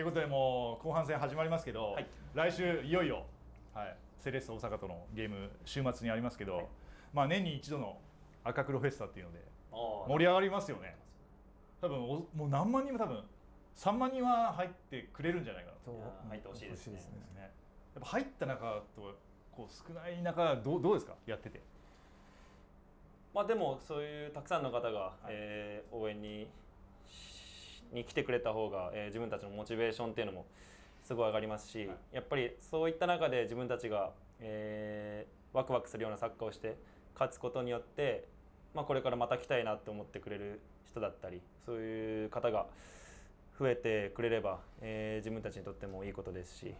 ということでもう後半戦始まりますけど、はい。来週いよいよ、はい、セレッソ大阪とのゲーム週末にありますけど、はい。まあ年に一度の赤黒フェスタっていうので盛盛り上がりますよね。多分おもう何万人も多分3万人は入ってくれるんじゃないかな。と入ってほしいですね。ですね。やっぱ入った中とこう少ない中どうどうですか？やってて。まあでもそういうたくさんの方が、えー応援にしに来てくれた方が、えー自分たちのモチベーションっていうのもすごい上がりますし、はいやっぱりそういった中で自分たちが、えーワクワクするようなサッカーをして勝つことによって、まあ、これからまた来たいなって思ってくれる人だったりそういう方が増えてくれれば、えー自分たちにとってもいいことですし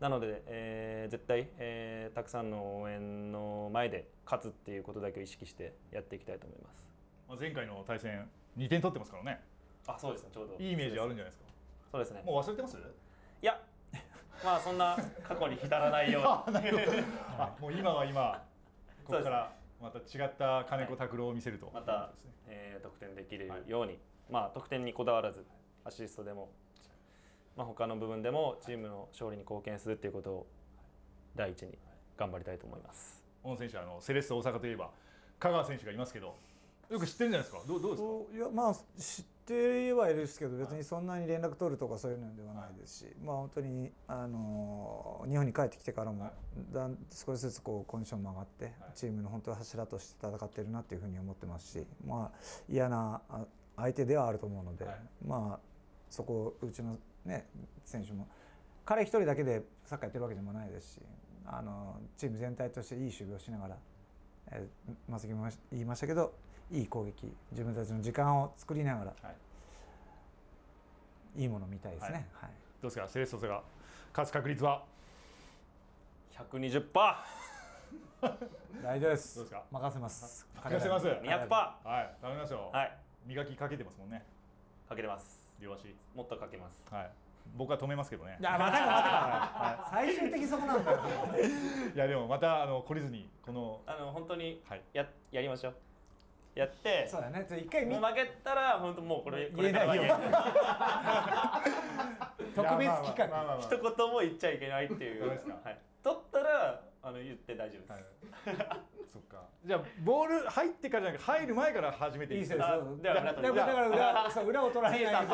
なので、えー絶対、えーたくさんの応援の前で勝つっていうことだけを意識してやっていきたいと思います。まあ前回の対戦2点取ってますからねあ、そうですね、ちょうど。いいイメージあるんじゃないですか？そうですね。もう忘れてます？いや、まあそんな過去に浸らないように。あ もう今は今ここからまた違った金子拓郎を見せると、またえー得点できるように、まあ得点にこだわらずアシストでも、まあ他の部分でもチームの勝利に貢献するっていうことを第一に頑張りたいと思います。小野選手あのセレッソ大阪といえば香川選手がいますけどよく知ってるんじゃないですか？どうどうですか？いやまあ知ってはいるんですけど別にそんなに連絡取るとかそういうのではないですし、まあ本当にあの日本に帰ってきてからも、はい。だん少しずつこうコンディションも上がって、はい。チームの本当柱として戦ってるなっていうふうに思ってますしまあ嫌なあ相手ではあると思うので、はい。まあそこうちのね選手も彼一人だけでサッカーやってるわけでもないですしあのチーム全体としていい守備をしながら、えー、松木も言いましたけどいい攻撃自分たちの時間を作りながらはい。いいものを見たいですね。はい。どうですかセレッソ大阪勝つ確率は？120%、パ 大丈夫です。どうですか？任せます。任せます。ー、200%、はい。頼みますよ、はい、磨きかけてますもんね。かけてます。両足。もっとかけます。はい僕は止めますけどねいやまたかまたか。最終的にそこなんだよ。いやでもまたあの懲りずにこのあの本当にはいや,、やりましょう。やって、そうだね。一回負けたら本当もうこれ言えないよ 特別企いやまあまあまあ画。一言も言っちゃいけないっていう。そうですかはい。取ったらあの言って大丈夫です。はい そっかじゃあボール入ってからじゃなくて入る前から始めていいですよ。だだからだから裏裏を取られないで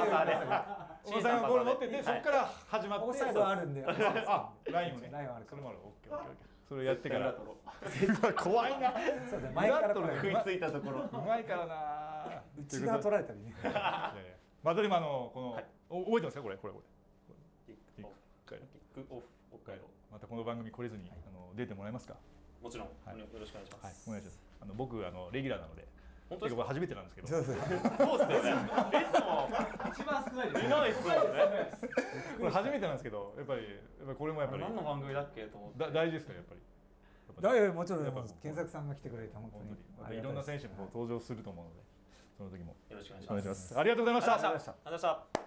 小野さんがボール持ってて、そこから始まって。オフサイドはあるんだよ。あラインをね。ラインはある。からそれもある。オッケーオッケーオッケー。それやってから。怖いな。そうだね前から取られる。食いついたところ。うまいからな内側取られたりね。まあでもあのこの、お覚えてますかこれこれこれ。キックオフ。キッキックオフ北海道。またこの番組来れずに、あの出てもらえますか？もちろん、はい。よろしくお願いしまはい。す。お願いします。あの僕あのレギュラーなので。本当です初めてなんですけど。そうですよね。いつもいないですよね。これ初めてなんですけどやっぱりやっぱりこれもやっぱり何の番組だっけと思って。だ大事ですからやっぱり。だよもちろんやっぱ検索さんが来てくれて本当に。本当に。またいろんな選手も登場すると思うのでその時も。よろしくお願いします。します。ありがとうございました。ありがとうございました。ありがとうございました。